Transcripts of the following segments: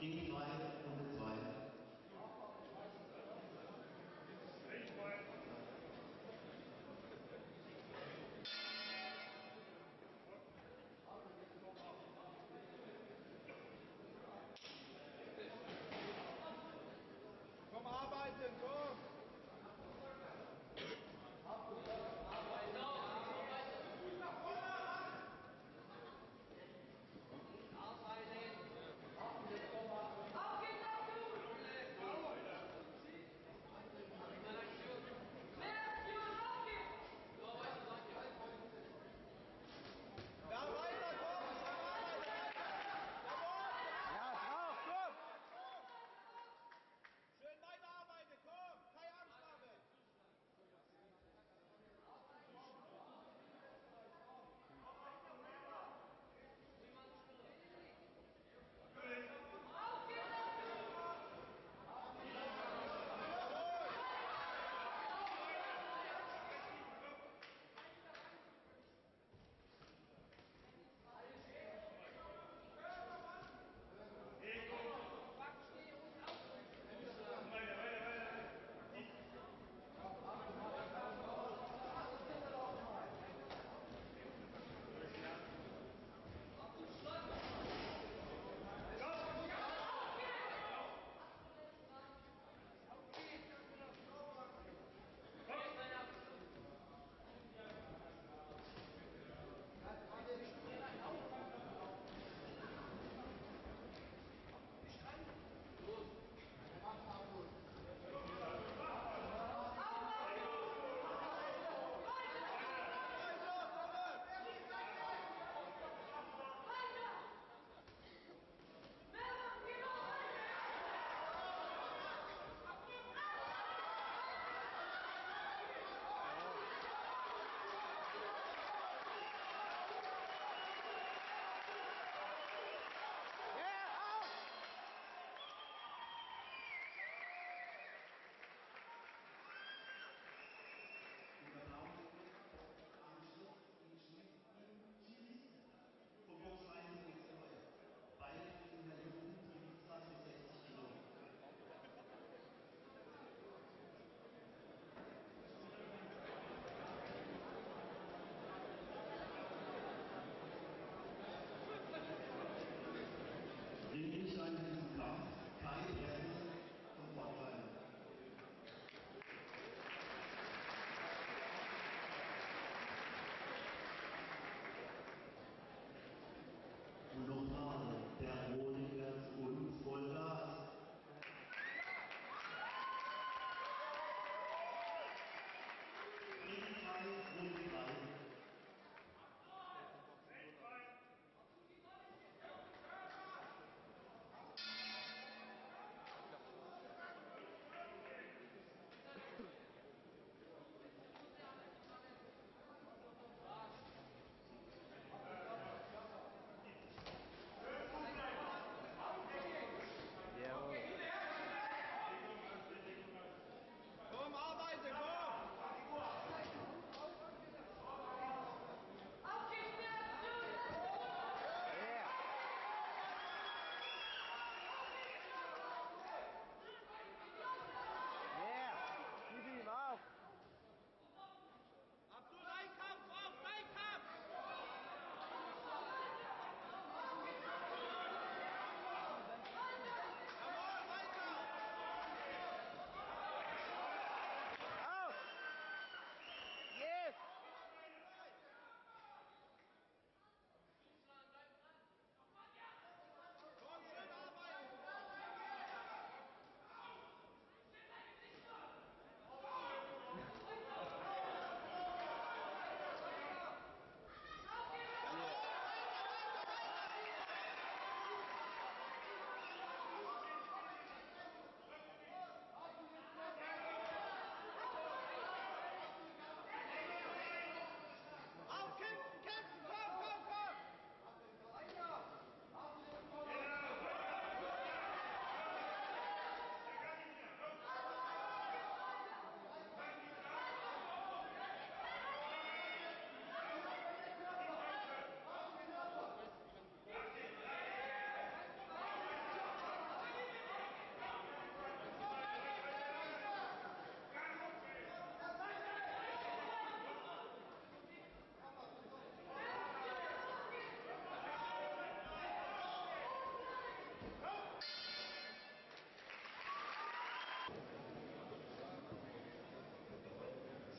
Thinking life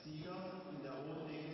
Sieger in der Roten